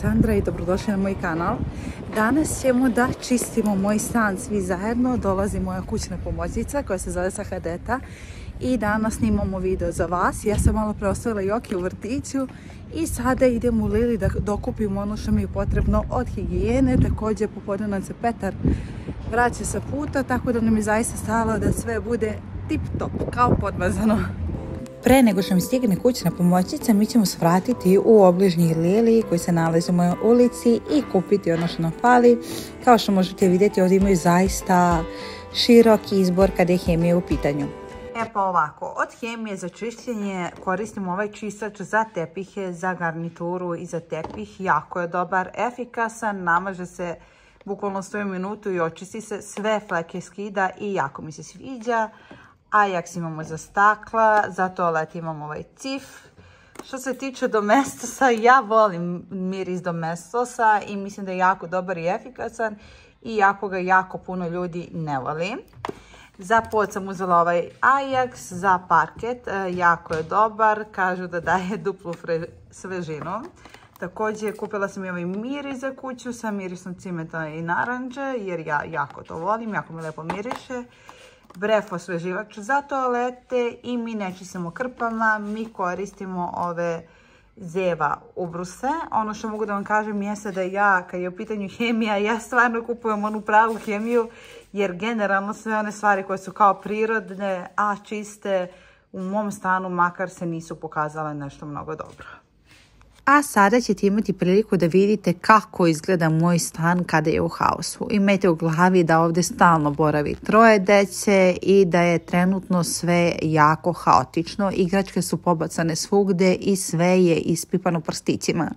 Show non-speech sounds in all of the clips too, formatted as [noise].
Aleksandra i dobrodošli na moj kanal. Danas ćemo da čistimo moj stan svi zajedno. Dolazi moja kućna pomoćnica koja se zove Sahadeta i danas snimamo video za vas. Ja sam malo preostavila Joki u vrtiću i sada idem u Lili da dokupim ono što mi je potrebno od higijene. Također popodne nam se Petar vraća sa puta, tako da nam je zaista stalo da sve bude tip top, kao podmazano. Pre nego što mi stigne kućna pomoćica, mi ćemo svratiti u obližnji Lili koji se nalazi u mojoj ulici i kupiti ono što nam fali. Kao što možete vidjeti, ovdje imaju zaista širok izbor kada je hemija u pitanju. E pa ovako, od hemije za čišćenje koristim ovaj čistač za tepihe, za garnituru i za tepih. Jako je dobar, efikasan, namaže se bukvalno 100 minutu i očisti se, sve fleke skida i jako mi se sviđa. Ajax imamo za stakla, za toalet imamo ovaj cif. Što se tiče domestosa, ja volim miris domestosa i mislim da je jako dobar i efikasan i jako ga jako puno ljudi ne voli. Za pod sam uzela ovaj Ajax, za parket, e, jako je dobar, kažu da daje duplu svežinu. Također kupila sam i ovaj miris za kuću sa mirisom cimeta i naranđe jer ja jako to volim, jako mi lepo miriše bref osveživač za toalete i mi ne čistimo krpama, mi koristimo ove zeva ubruse. Ono što mogu da vam kažem jeste da ja, kad je u pitanju hemija, ja stvarno kupujem onu pravu hemiju, jer generalno sve one stvari koje su kao prirodne, a čiste, u mom stanu makar se nisu pokazale nešto mnogo dobro. A sada ćete imati priliku da vidite kako izgleda moj stan kada je u haosu. Imajte u glavi da ovdje stalno boravi troje dece i da je trenutno sve jako haotično. Igračke su pobacane svugde i sve je ispipano prstićima.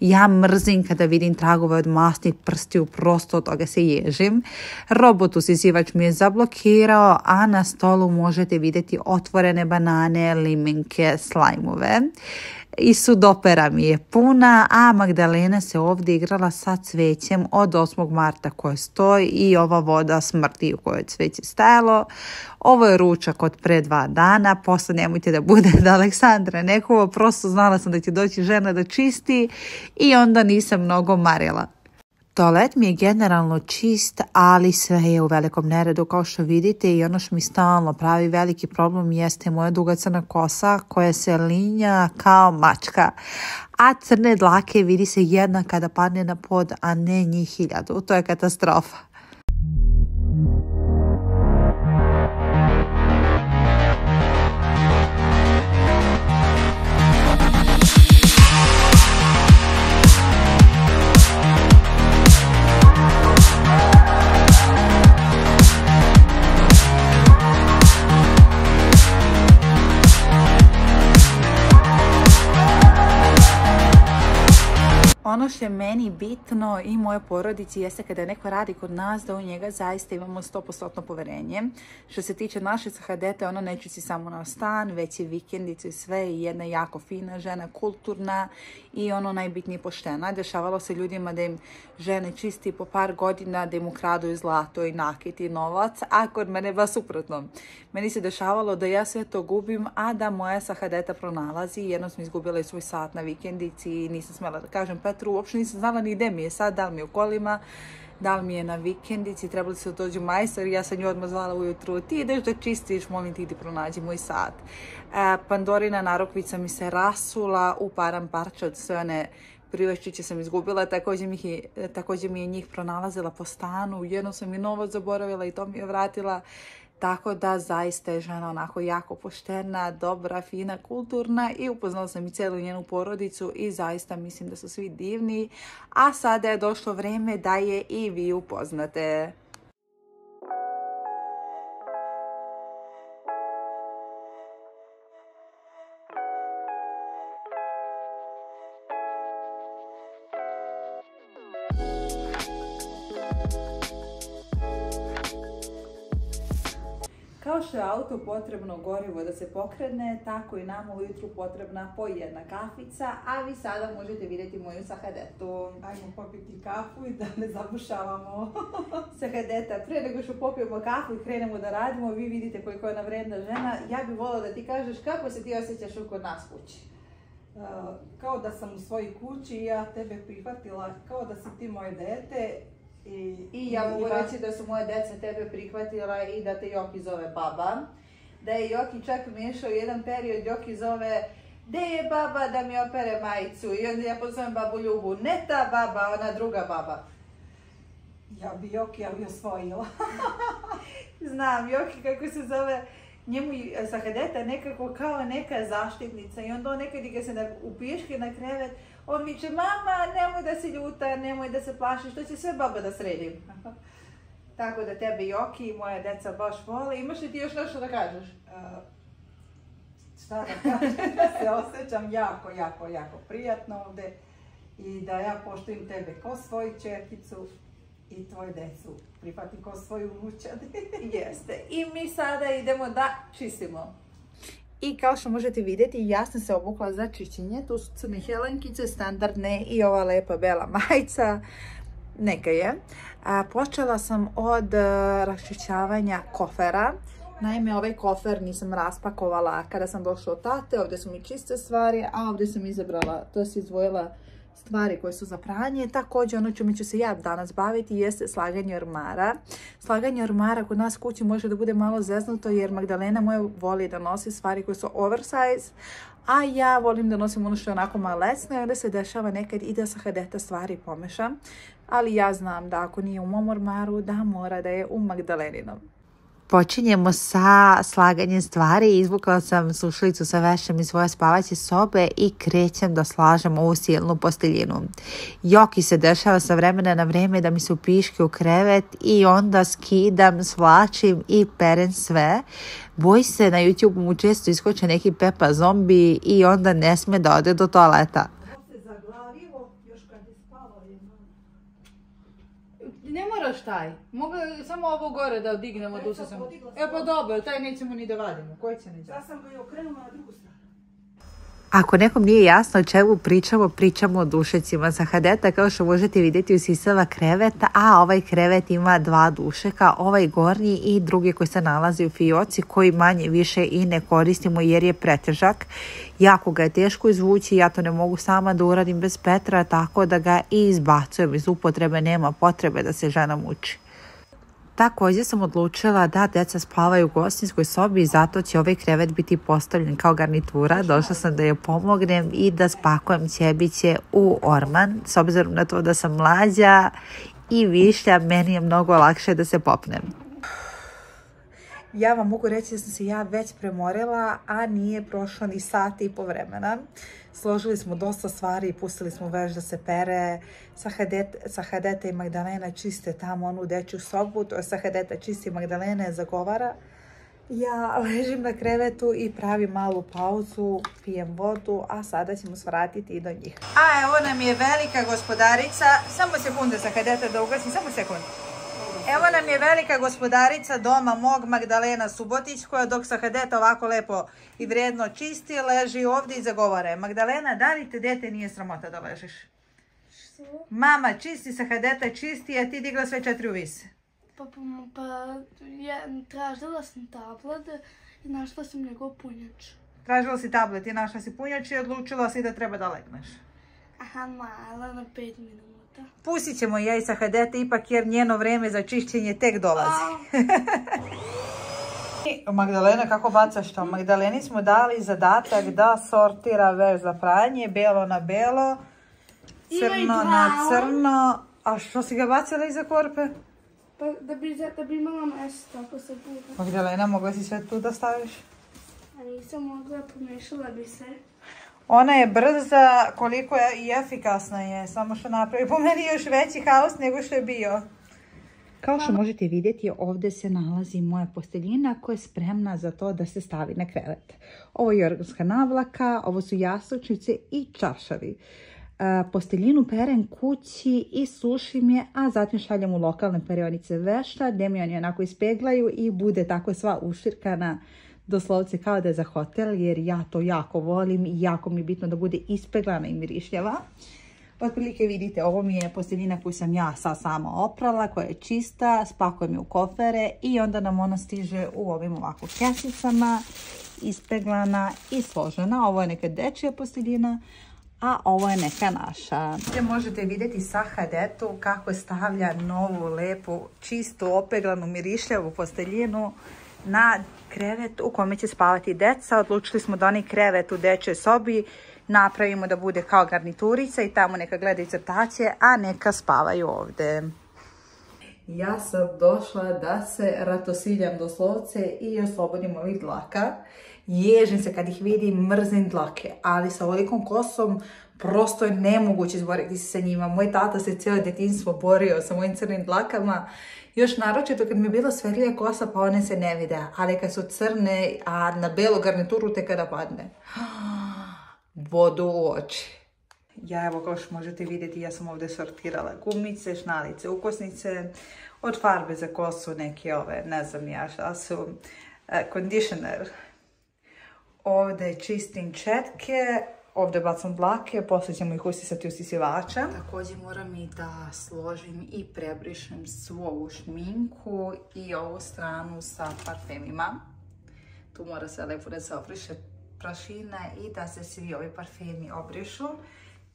Ja mrzim kada vidim tragove od masnih prstiju, prosto od toga se ježim. Robot usisivač mi je zablokirao, a na stolu možete vidjeti otvorene banane, limenke, slajmove i sudopera mi je puna, a Magdalena se ovdje igrala sa cvećem od 8. marta koje stoji i ova voda smrti u kojoj cveće stajalo. Ovo je ručak od pre dva dana, posle nemojte da bude da Aleksandra nekovo, prosto znala sam da će doći žena da čisti i onda nisam mnogo marila. Toalet mi je generalno čist, ali sve je u velikom neredu kao što vidite i ono što mi stalno pravi veliki problem jeste moja duga crna kosa koja se linja kao mačka. A crne dlake vidi se jedna kada padne na pod, a ne njih hiljadu. To je katastrofa. Ono što je meni bitno i moje porodici jeste kada neko radi kod nas da u njega zaista imamo 100% poverenje. Što se tiče naše sahadete, ona neće si samo na stan, već je vikendicu i sve i jedna jako fina žena, kulturna i ono najbitnije poštena. Dešavalo se ljudima da im žene čisti po par godina, da im ukradu i zlato i nakit i novac, a kod mene ba suprotno. Meni se dešavalo da ja sve to gubim, a da moja sahadeta pronalazi. Jedno sam izgubila i svoj sat na vikendici i nisam smela da kažem Petru, uopšte nisam znala ni gde mi je sad, da li mi je u kolima, da li mi je na vikendici, trebali da dođu majstor i ja sam nju odmah zvala ujutru, ti ideš da čistiš, molim ti ti pronađi moj sat. E, Pandorina narokvica mi se rasula, uparam parče od sve one priveščiće sam izgubila, također mi, je, njih pronalazila po stanu, jedno sam i novac zaboravila i to mi je vratila. Tako da zaista je žena onako jako poštena, dobra, fina, kulturna i upoznala sam i cijelu njenu porodicu i zaista mislim da su svi divni. A sada je došlo vrijeme da je i vi upoznate. Kao što je auto potrebno gorivo da se pokrene, tako i nama ujutru potrebna po jedna kafica, a vi sada možete vidjeti moju sahadetu. Ajmo popiti kafu i da ne zabušavamo. [laughs] Sahadeta, prije nego što popijemo kafu i krenemo da radimo, vi vidite koliko je ona vredna žena. Ja bih volila da ti kažeš kako se ti osjećaš kod nas kući. kao da sam u svojoj kući i ja tebe prihvatila kao da si ti moje dete. I, I ja mogu reći da su moje deca tebe prihvatila i da te Joki zove baba. Da je Joki čak miješao jedan period, Joki zove Gde je baba da mi opere majicu? I onda ja pozovem babu Ljubu, ne ta baba, ona druga baba. Ja bi Joki, ja bi osvojila. [laughs] Znam, Joki kako se zove, njemu Sahadeta nekako kao neka zaštitnica i onda on nekad ga se na, upiške na krevet, on viče, mama, nemoj da se ljuta, nemoj da se plaši, što će sve baba da sredi. [laughs] Tako da tebe Joki i moja deca baš vole. Imaš li ti još nešto da kažeš? Uh, šta da kažem, [laughs] da se osjećam jako, jako, jako prijatno ovde i da ja poštujem tebe ko svoju čerkicu i tvoje decu pripati ko svoju unučad. Jeste. I mi sada idemo da čistimo. I kao što možete vidjeti, ja sam se obukla za čišćenje. Tu su crne helenkice, standardne i ova lepa bela [laughs] majica. Neka je. Počela sam od uh, raščišćavanja kofera. Naime, ovaj kofer nisam raspakovala kada sam došla od tate. Ovdje su mi čiste stvari, a ovdje sam izabrala, to si izdvojila stvari koje su za pranje. Također ono čemu ću se ja danas baviti jeste slaganje ormara. Slaganje ormara kod nas kući može da bude malo zeznuto jer Magdalena moja voli da nosi stvari koje su oversize, a ja volim da nosim ono što je onako malesno i onda se dešava nekad i da sa hadeta stvari pomešam. Ali ja znam da ako nije u mom ormaru, da mora da je u Magdaleninom. Počinjemo sa slaganjem stvari. Izvukla sam slušalicu sa vešem iz svoje spavaće sobe i krećem da slažem ovu silnu posteljinu. Joki se dešava sa vremena na vreme da mi se upiške u krevet i onda skidam, svlačim i perem sve. Boji se na YouTube mu često iskoče neki Pepa zombi i onda ne sme da ode do toaleta. Moraš taj. Mogu samo ovo gore da dignemo da sam. E pa dobro, taj nećemo ni da vadimo. Koji će neće? Ja sam ga i okrenula na drugu stranu. Ako nekom nije jasno o čemu pričamo, pričamo o dušecima. Za Hadeta, kao što možete vidjeti, usisava krevet, a ovaj krevet ima dva dušeka, ovaj gornji i drugi koji se nalazi u fioci, koji manje više i ne koristimo jer je pretežak. Jako ga je teško izvući, ja to ne mogu sama da uradim bez Petra, tako da ga i izbacujem iz upotrebe, nema potrebe da se žena muči. Također sam odlučila da deca spavaju u gostinskoj sobi i zato će ovaj krevet biti postavljen kao garnitura. Došla sam da je pomognem i da spakujem ćebiće u orman. S obzirom na to da sam mlađa i višlja, meni je mnogo lakše da se popnem. Ja vam mogu reći da sam se ja već premorila, a nije prošlo ni sati i po vremena. Složili smo dosta stvari i pustili smo već da se pere. Sahadeta i Magdalena čiste tamo onu dečju sobu, to je Sahadeta čisti Magdalena zagovara. Ja [laughs] ležim na krevetu i pravim malu pauzu, pijem vodu, a sada ćemo svratiti i do njih. A evo nam je velika gospodarica, samo sekunde Sahadeta da ugasim, samo sekunde. Evo nam je velika gospodarica doma mog Magdalena Subotić koja dok sa Hadeta ovako lepo i vrijedno čisti, leži ovdje i zagovara. Magdalena, da li te dete nije sramota da ležiš? Što? Mama čisti sa Hadeta čisti, a ti digla sve četiri u vis. Pa, pa, pa ja, tražila sam tablet i našla sam njegov punjač. Tražila si tablet i našla si punjač i odlučila si da treba da legneš. Aha, mala, na pet minuta. Pustit ćemo ja i Hadete ipak jer njeno vreme za čišćenje tek dolazi. [laughs] Magdalena, kako bacaš to? Magdaleni smo dali zadatak da sortira veš za pranje, belo na belo, crno na crno. A što si ga bacila iza korpe? Pa da bi, da bi imala mjesto ako se bude. Magdalena, mogla si sve tu da staviš? A nisam mogla, pomešala bi se. Ona je brza, koliko je i efikasna je, samo što napravi po meni još veći haos nego što je bio. Kao što možete vidjeti, ovdje se nalazi moja posteljina koja je spremna za to da se stavi na krevet. Ovo je organska navlaka, ovo su jastučnice i čašavi. Posteljinu perem kući i sušim je, a zatim šaljem u lokalne perionice vešta gdje mi oni onako ispeglaju i bude tako sva uširkana doslovce kao da je za hotel jer ja to jako volim i jako mi je bitno da bude ispeglana i mirišljava. Otprilike vidite, ovo mi je posteljina koju sam ja sad sama oprala, koja je čista, spakujem je u kofere i onda nam ona stiže u ovim ovako kesicama. ispeglana i složena. Ovo je neka dečija posteljina, a ovo je neka naša. Gdje možete vidjeti sa Hadetu kako stavlja novu, lepu, čistu, opeglanu, mirišljavu posteljinu na krevet u kome će spavati deca. Odlučili smo da oni krevet u dečoj sobi napravimo da bude kao garniturica i tamo neka gledaju crtaće, a neka spavaju ovdje. Ja sam došla da se ratosiljam doslovce i oslobodim ovih dlaka. Ježim se kad ih vidim, mrzim dlake, ali sa ovolikom kosom prosto je nemoguće izboriti se sa njima. Moj tata se cijelo djetinstvo borio sa mojim crnim dlakama. Još naročito kad mi je bila svetlija kosa pa one se ne vide, ali kad su crne, a na belu garnituru te kada padne. [gasps] Vodu u oči. Ja evo kao što možete vidjeti ja sam ovdje sortirala gumice, šnalice, ukosnice, od farbe za kosu neke ove, ne znam ja šta su, conditioner. Ovdje čistim četke, ovdje bacam dlake, poslije ćemo ih usisati u sisivača. Također moram i da složim i prebrišem svu ovu šminku i ovu stranu sa parfemima. Tu mora se lepo da se obriše prašina i da se svi ovi parfemi obrišu.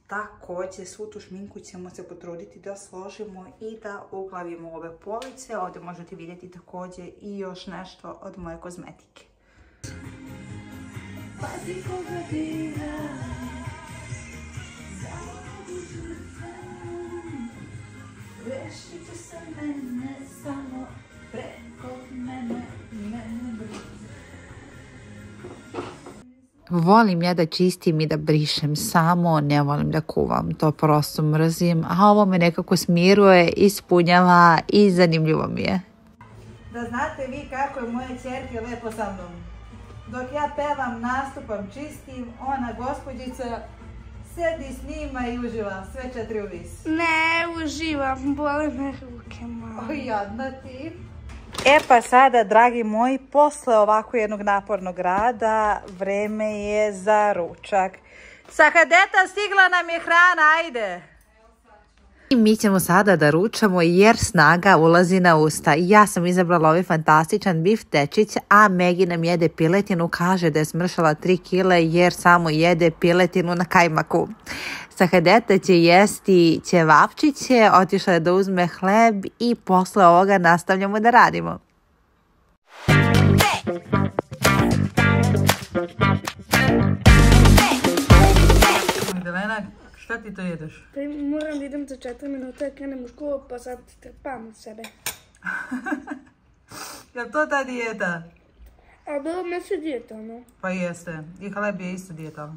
Također svu tu šminku ćemo se potruditi da složimo i da uglavimo ove police. Ovdje možete vidjeti također i još nešto od moje kozmetike. Pazi koga se mene samo preko mene, mene Volim ja da čistim i da brišem samo, ne volim da kuvam, to prosto mrzim, a ovo me nekako smiruje, ispunjava i zanimljivo mi je. Da znate vi kako je moje čerke lepo sa mnom. Dok ja pevam, nastupam, čistim, ona gospođica sedi, snima i uživa sve četiri u vis. Ne uživam, boli me ruke malo. O, jadna ti. E pa sada, dragi moji, posle ovako jednog napornog rada, vreme je za ručak. Sahadeta, stigla nam je hrana, ajde! Mi ćemo sada da ručamo jer snaga ulazi na usta. Ja sam izabrala ovaj fantastičan bif tečić, a Megi nam jede piletinu, kaže da je smršala 3 kile jer samo jede piletinu na kajmaku. Sahadeta će jesti ćevapčiće, otišla je da uzme hleb i posle ovoga nastavljamo da radimo. Magdalena, šta ti to jedeš? Pa moram da idem za četiri minuta, krenem u školu, pa sad trpam od sebe. [laughs] Jel to ta dijeta? A bilo meso dijeta, no? Pa jeste. I hleb je isto dijeta.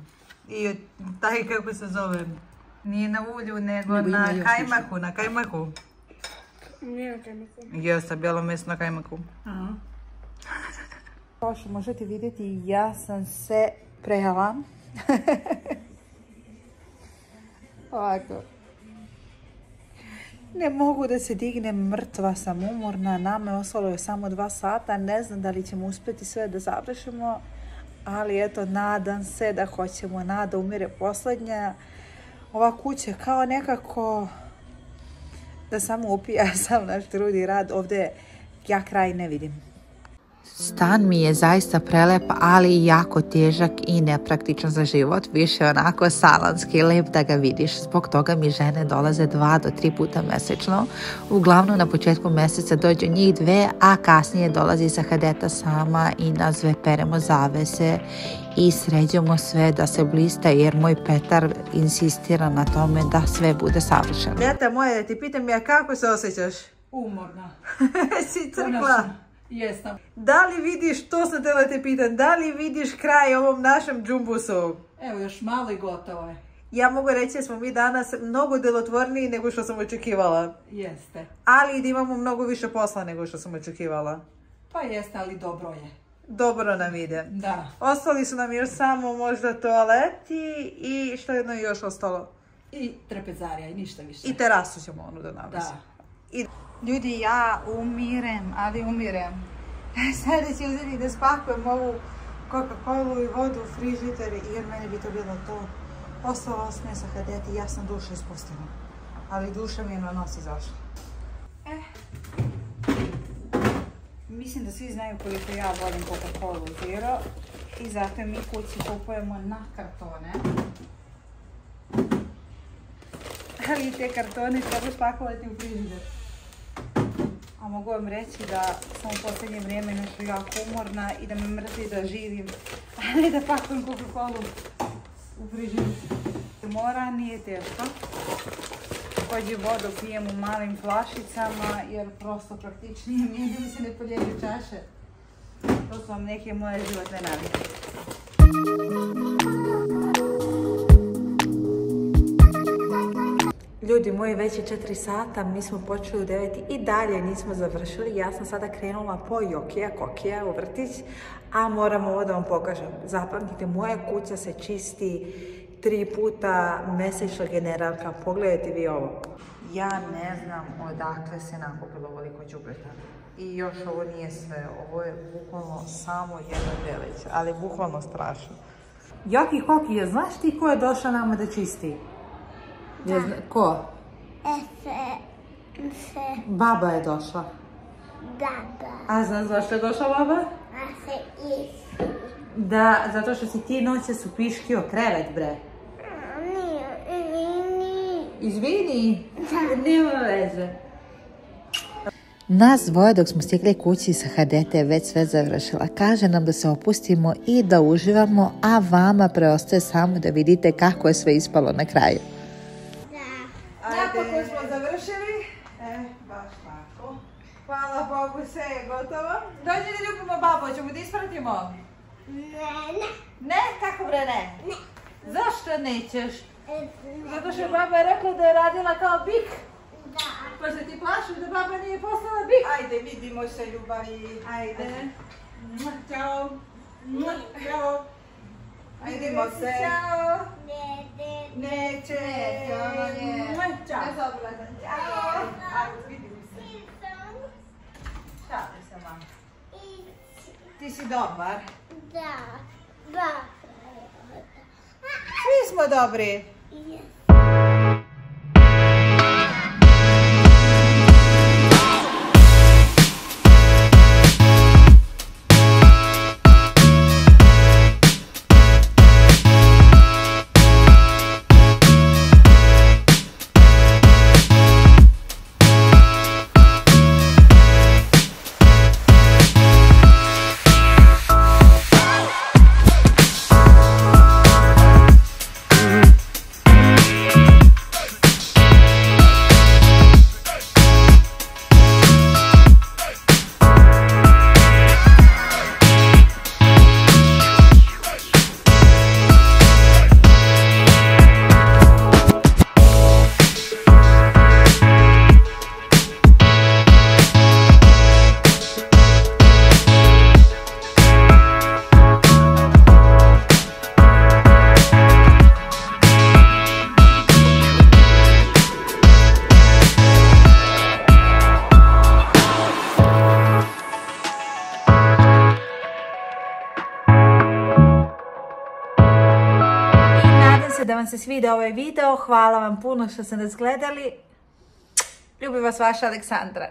I taj kako se zove, nije na ulju, nego, na kajmaku, na kajmaku. Nije na kajmaku. Jeste, bijelo meso na kajmaku. Kao što možete vidjeti, ja sam se prejela. [laughs] Ovako. Ne mogu da se dignem, mrtva sam, umorna, nama je ostalo je samo dva sata, ne znam da li ćemo uspjeti sve da završimo, ali eto, nadam se da hoćemo, nada umire posljednja. Ova kuća kao nekako da samo upija [laughs] sam naš trudi rad, ovdje ja kraj ne vidim. Stan mi je zaista prelep, ali i jako težak i nepraktičan za život. Više onako salanski, lep da ga vidiš. Zbog toga mi žene dolaze dva do tri puta mesečno. Uglavnom na početku mjeseca dođu njih dve, a kasnije dolazi sa Hadeta sama i nas dve peremo zavese i sređujemo sve da se blista jer moj Petar insistira na tome da sve bude savršeno. Djeta moje, ti pitam ja kako se osjećaš? Umorna. [laughs] si crkla. Jesam. Da li vidiš, to sam tela te pitan, da li vidiš kraj ovom našem džumbusu? Evo još malo i gotovo je. Ja mogu reći da smo mi danas mnogo delotvorniji nego što sam očekivala. Jeste. Ali da imamo mnogo više posla nego što sam očekivala. Pa jeste, ali dobro je. Dobro nam ide. Da. Ostali su nam još samo možda toaleti i što jedno je još ostalo? I trepezarija i ništa više. I terasu ćemo onu da navisimo. Da. I ljudi, ja umirem, ali umirem. Sada ću uzeti da spakujem ovu Coca-Cola i vodu u frižider jer meni bi to bilo to. Ostalo sam sa hadeti, ja sam duša ispustila. Ali duša mi je na nos izašla. mislim da svi znaju koliko ja volim Coca-Cola Zero i zato mi kući kupujemo na kartone. [laughs] Ali te kartone trebaš pakovati u frižider. Mogu vam reći da sam u posljednje vrijeme nešto jako umorna i da me mrzi da živim, [laughs] a ne da pakujem Coca-Cola u frižider. Mora nije teško. Također vodu pijem u malim flašicama jer prosto praktičnije [laughs] mi se ne polijevaju čaše. To su vam neke moje životne navike. Ljudi moji, već je 4 sata, mi smo počeli u 9 i dalje nismo završili. Ja sam sada krenula po Jokija, Kokija u vrtić, a moram ovo da vam pokažem. Zapamtite, moja kuća se čisti tri puta mesečno generalka. Pogledajte vi ovo. Ja ne znam odakle se nakupilo ovoliko đubreta. I još ovo nije sve, ovo je bukvalno samo jedan delić, ali bukvalno strašno. Joki Koki, znaš ti ko je došao nama da čisti? Ne zna, ko? Efe, se, Baba je došla. baba, A znaš zašto je došla baba? a se isi. Da, zato što si ti noćas upiškio krevet, bre. Izvini, [laughs] nema veze. Nas dvoje dok smo stigli kući sa Hadete je već sve završila. Kaže nam da se opustimo i da uživamo, a vama preostaje samo da vidite kako je sve ispalo na kraju. Napokon smo završili. E, baš tako. Hvala Bogu, sve je gotovo. Dođi da ljubimo babu, ćemo da ispratimo. Ne, ne. Ne? Kako bre ne? Ne. Zašto nećeš? E, Zato što je baba rekla da je radila kao bik. Da. Pa se ti plašiš da baba nije postala bik? Ajde, vidimo se ljubavi. Ajde. Ćao. Ćao. Vidimo se. Ćao. Ne, ne. Neće. Ćao. Bezobrazan. Ćao. Ajde, vidimo se. Šalim se, mama. Ti si dobar. Da. Da. Svi smo dobri. I se svidio ovaj video. Hvala vam puno što ste nas gledali. Ljubi vas vaša Aleksandra.